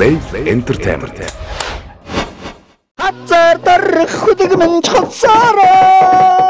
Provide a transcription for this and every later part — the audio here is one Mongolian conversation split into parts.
Play Entertainment. Хацаар дарах хүдэг минь чоцороо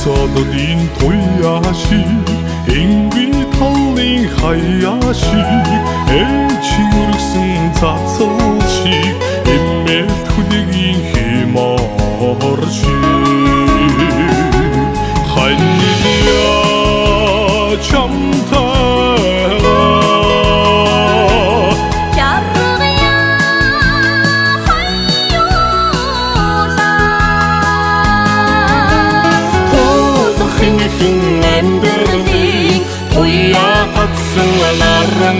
шиг ханьжия чамтайгаа Жаргая хоёулаа Тулхин хин амьдралыг Туя татсан аларан Эрхэс ододын туяаши Инги талын хаяаши Элчи өргсөн цацал шиг аларан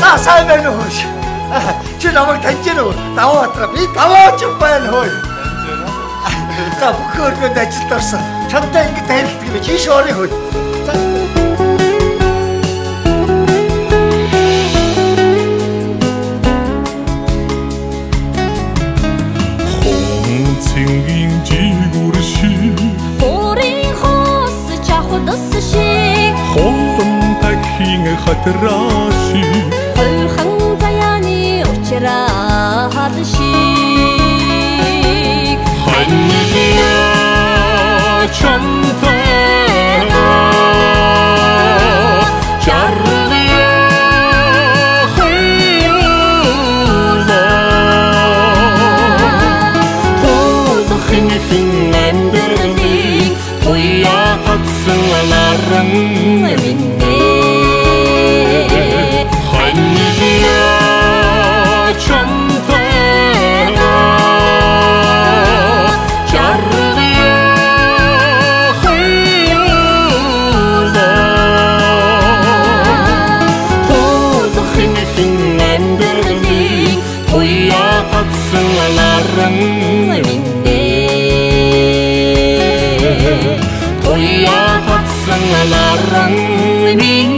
За сайн байна уу хөөш? Чи намайг таньж гэнэ үү Даваа батра би даваач байна хөөе За бүх өргөнд ажилд орсон. Чамтай ингэ танилцдаг би чиш орё хөөе За Хонцингийн жигүр шиг. Өөрийн хоос чавхдас шиг. Холон тахин хатраа шиг. Хойхон заяаны учраад шиг. Ханья чамтайгаа alarang ni